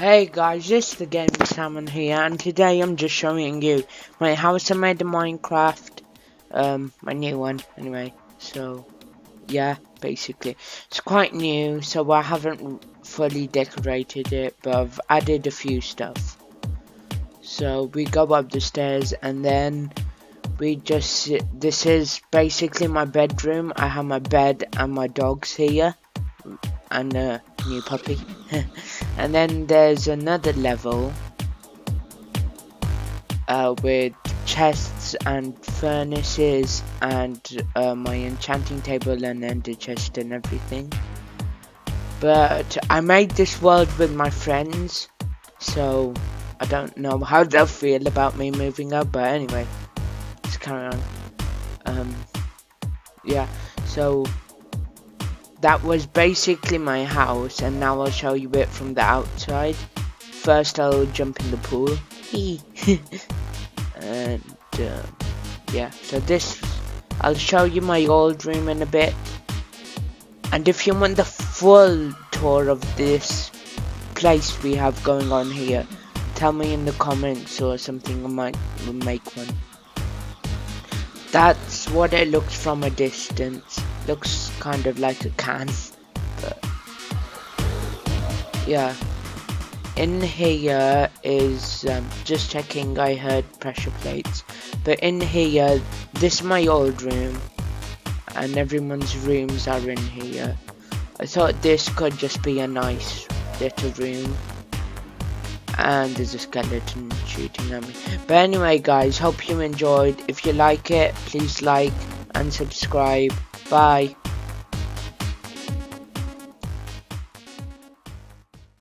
Hey guys, it's the Gaming Salmon here, and today I'm just showing you my house I made in Minecraft, um, my new one, anyway, so, yeah, basically, it's quite new, so I haven't fully decorated it, but I've added a few stuff, so we go up the stairs, and then we just, this is basically my bedroom, I have my bed and my dogs here, and a new puppy. and then there's another level uh, with chests and furnaces and uh, my enchanting table and ender chest and everything. But I made this world with my friends, so I don't know how they'll feel about me moving up. But anyway, let's carry on. Um, yeah, so that was basically my house and now I'll show you it from the outside. First I'll jump in the pool. and uh, yeah, so this, I'll show you my old room in a bit. And if you want the full tour of this place we have going on here, tell me in the comments or something I might make one. That's what it looks from a distance looks kind of like a can. But yeah. In here is um, just checking I heard pressure plates. But in here this is my old room and everyone's rooms are in here. I thought this could just be a nice little room. And there's a skeleton shooting at me. But anyway guys hope you enjoyed. If you like it please like and subscribe Bye.